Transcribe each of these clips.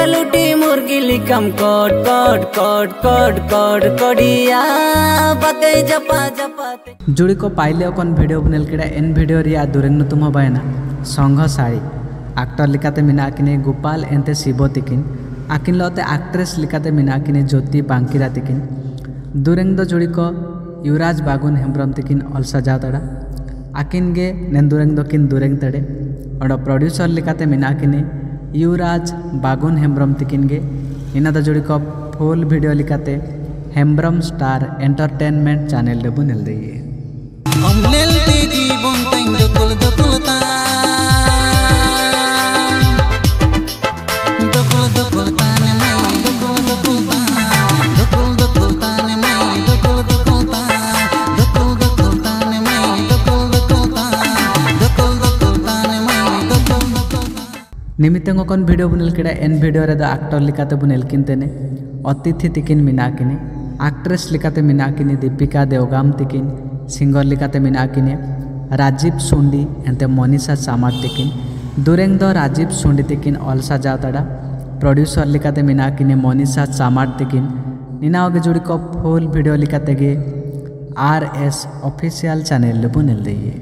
कम कोड कोड कोड कोड कोड कोडिया। बके जपा जपा। जुड़ी को पाइले अकन वीडियो बनल केड़ा, एन वीडियो रिया दुरेंग तुम हबायना संघ साड़ी एक्टर लिकाते मिना किने गोपाल एंते शिव तिकिन। आकिन लते एक्ट्रेस लिकाते मिना किने ज्योति बांकिरा तिकिन। दुरेंग दो जुड़ी को युवराज बागुन हेम्ब्रम तिकिन अलसा जातड़ा। आकिन गे नेन दुरेंग दो किन दुरेंग तड़े। और प्रोड्यूसर लिकाते मिना किने युवराज बागुन हेम्रम तकिनगे। इन जोड़ को फुल भिडियो लिखाते हेम्रम स्टार एंटरटेनमेंट चैनल चानलबू नल निमित्तंग कौन वीडियो बुनेल केड़ा, एन वीडियो रे एक्टर लिकाते बुनेल किनतेने अतिथि तिकिन मिनाकिने। एक्ट्रेस लिकाते मिनाकिने, दीपिका देवगाम तिकिन। सिंगर लिकाते मिनाकिने। राजीव सुंडी, एंते मनीषा सामार तिकिन। दुरेंग राजीव सुंडी तिकिन, अलसा जातड़ा प्रोड्यूसर लिकाते मिनाकिने, मनीषा सामार तिकिन। निना जुड़ी को फुल वीडियो लिकाते गे। आर एस ऑफिशियल चैनल बुनेल दिए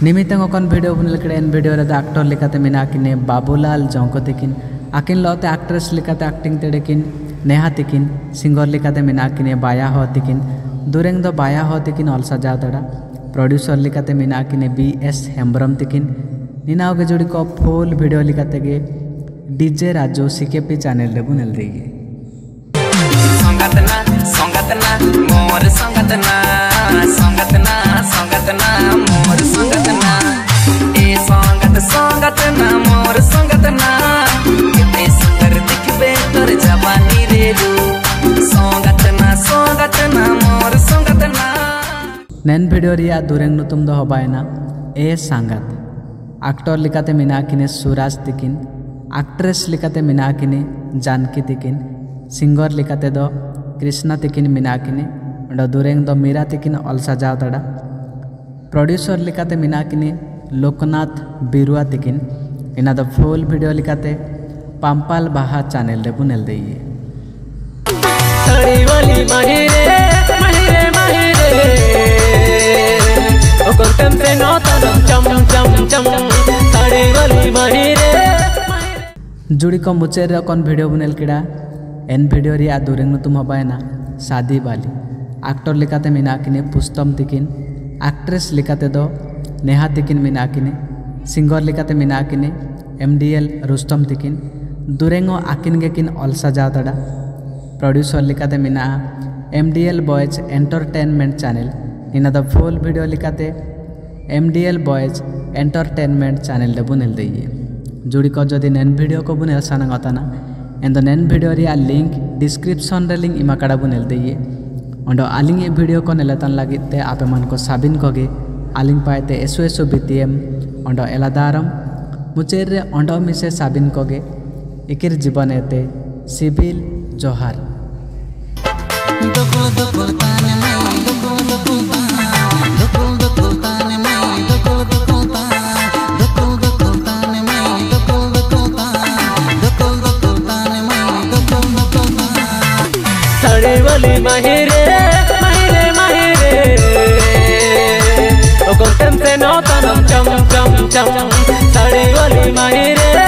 daily निमित्तंग ओकन वीडियो बुनल कड़े एन वीडियो रे एक्टर लिकाते मिना किने बाबूलाल जौको तिकिन आकिन लौते एक्ट्रेस एक्टिंग तेड़े किन नेहा तिकिन सिंगर मिना किने बाया तिकिन दुरेंग दो बाया तिकिन अलसा जाओ तड़ा प्रोड्यूसर मिना किने बी एस हेम्ब्रम तिकिन निना ओगे जोड़ी को फुल गे डीजे राजू सीकेपी चैनल रे बुनल दिए संगतना संगतना, मोर संगतना संगतना संगतना नेन वीडियो रिया दुरेंग नुतुम दो हबायना। ए सांगत। एक्टर लिकाते मिना किने सुराज तिकिन। एक्ट्रेस लिकाते मिना किने जानकी तिकिन। सिंगर लिकाते दो कृष्णा तिकिन मिना किने और दुरेंग दो मीरा तिकिन अलसा जाओ तड़ा प्रोड्यूसर लिकाते मिना किने लोकनाथ बिरुआ तिकिन। इना दो फुल वीडियो लिकाते पाम्पाल बाहा चैनल रे बुनेल दिए माहिरे जुड़ी को मुचेर कौन वीडियो बुनेल किड़ा? एन वीडियो रे दुरेंग तुम हबायना शादी वाली एक्टर लिकाते मिना किने पुस्तम तिकिन एक्ट्रेस लिकाते दो, नेहा तिकिन मिना किने सिंगर लिकाते मिना किने एम डी एल रुस्तम तिकिन दुरेंगो आकिन गे किन अलसा जाओ तड़ा प्रोड्यूसर लिकाते मिना M D L boys entertainment channel इना द full video लिकाते M D L boys entertainment channel बुनेल दिए जुड़ी को जदि नेन वीडियो को बुनेल सानांगताना एंड नेन वीडियो रे लिंक डिस्क्रिप्शन रे लिंक इमा काड़ा बुनेल दिए ओंडो आलिंग ए वीडियो को नेलेतन लागित ते आपे मन को साबिन कोगे आलिंग पाएते एसो एसो बीटीएम ओंडो एलादारम मुचेर ओंडो मिसे साड़ी महिरे महिरे माहिरे ओ कंटम से नौता चम चम चम साड़ी वाली माहिरे